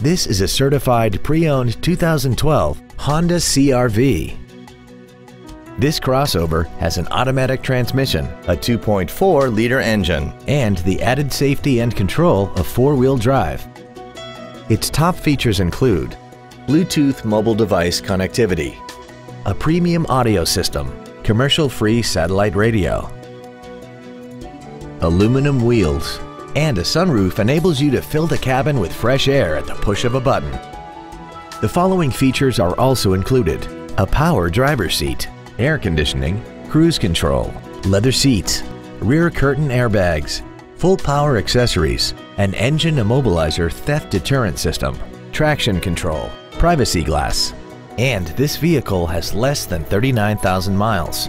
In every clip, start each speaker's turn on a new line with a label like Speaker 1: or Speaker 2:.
Speaker 1: This is a certified pre-owned 2012 Honda CRV. This crossover has an automatic transmission,
Speaker 2: a 2.4-liter engine,
Speaker 1: and the added safety and control of four-wheel drive. Its top features include
Speaker 2: Bluetooth mobile device connectivity,
Speaker 1: a premium audio system, commercial-free satellite radio, aluminum wheels, and a sunroof enables you to fill the cabin with fresh air at the push of a button. The following features are also included. A power driver seat, air conditioning, cruise control, leather seats, rear curtain airbags, full power accessories, an engine immobilizer theft deterrent system, traction control, privacy glass, and this vehicle has less than 39,000 miles.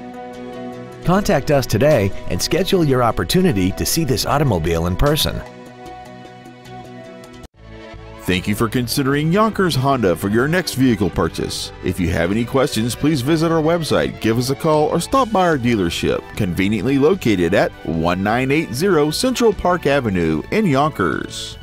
Speaker 1: Contact us today and schedule your opportunity to see this automobile in person.
Speaker 3: Thank you for considering Yonkers Honda for your next vehicle purchase. If you have any questions, please visit our website, give us a call, or stop by our dealership, conveniently located at 1980 Central Park Avenue in Yonkers.